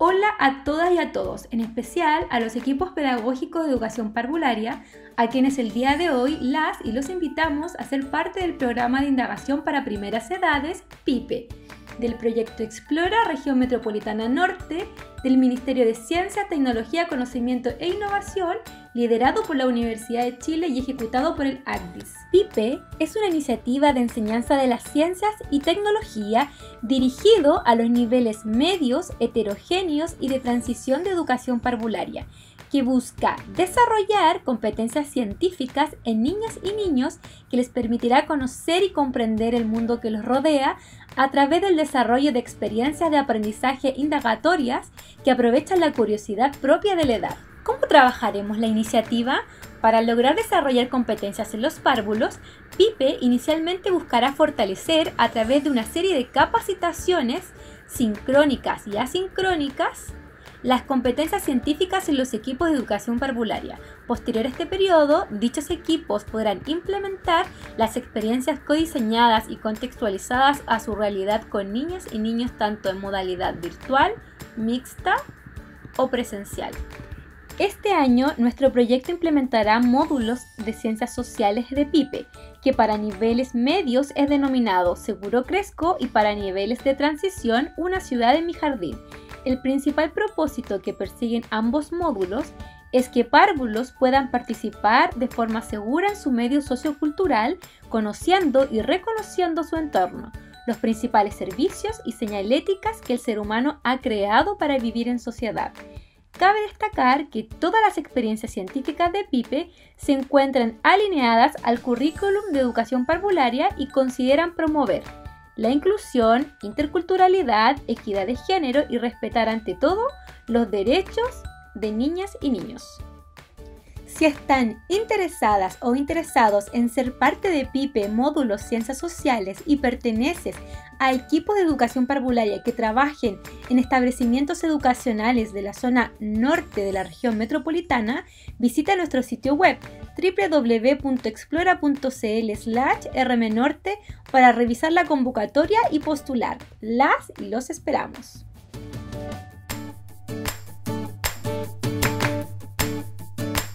Hola a todas y a todos, en especial a los equipos pedagógicos de educación parvularia, a quienes el día de hoy las y los invitamos a ser parte del programa de indagación para primeras edades PIPE del proyecto Explora Región Metropolitana Norte del Ministerio de Ciencia, Tecnología, Conocimiento e Innovación, liderado por la Universidad de Chile y ejecutado por el ACDIS. PIPE es una iniciativa de enseñanza de las ciencias y tecnología dirigido a los niveles medios, heterogéneos y de transición de educación parvularia que busca desarrollar competencias científicas en niñas y niños que les permitirá conocer y comprender el mundo que los rodea a través del desarrollo de experiencias de aprendizaje indagatorias que aprovechan la curiosidad propia de la edad. ¿Cómo trabajaremos la iniciativa? Para lograr desarrollar competencias en los párvulos, PIPE inicialmente buscará fortalecer a través de una serie de capacitaciones sincrónicas y asincrónicas las competencias científicas en los equipos de educación parvularia. Posterior a este periodo, dichos equipos podrán implementar las experiencias codiseñadas y contextualizadas a su realidad con niñas y niños tanto en modalidad virtual, mixta o presencial. Este año nuestro proyecto implementará módulos de ciencias sociales de PIPE, que para niveles medios es denominado Seguro Cresco y para niveles de transición Una ciudad en mi jardín el principal propósito que persiguen ambos módulos es que párvulos puedan participar de forma segura en su medio sociocultural, conociendo y reconociendo su entorno, los principales servicios y señaléticas que el ser humano ha creado para vivir en sociedad. Cabe destacar que todas las experiencias científicas de PIPE se encuentran alineadas al currículum de educación parvularia y consideran promover la inclusión, interculturalidad, equidad de género y respetar ante todo los derechos de niñas y niños. Si están interesadas o interesados en ser parte de PIPE Módulos Ciencias Sociales y perteneces a equipos de educación parvularia que trabajen en establecimientos educacionales de la zona norte de la región metropolitana, visita nuestro sitio web www.explora.cl/rmnorte para revisar la convocatoria y postular. Las y los esperamos.